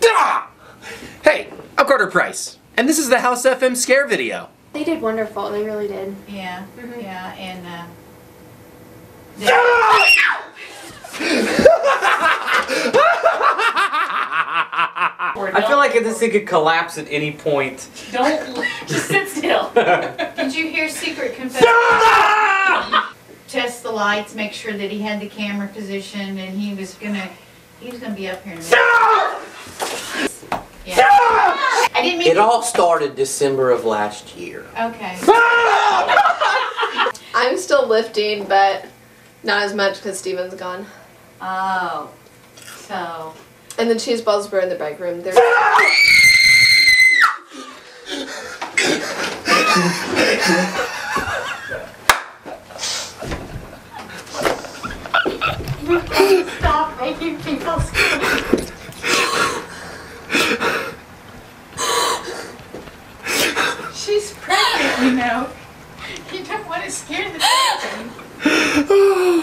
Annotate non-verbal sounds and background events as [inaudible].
[laughs] Hey, I'm Carter Price, and this is the House FM Scare video. They did wonderful. They really did. Yeah, Mhm. yeah, and uh, [laughs] I feel like this thing could collapse at any point. don't [laughs] just sit still. Did you hear Secret confession? Test the lights, make sure that he had the camera positioned, and he was gonna he was gonna be up here. In a minute. Yeah. I didn't mean. It all started December of last year. Okay. [laughs] I'm still lifting, but not as much because Steven's gone. Oh, so And the cheese balls were in the break room. They're stop She's pregnant, you know. You don't want to scare the [sighs] children.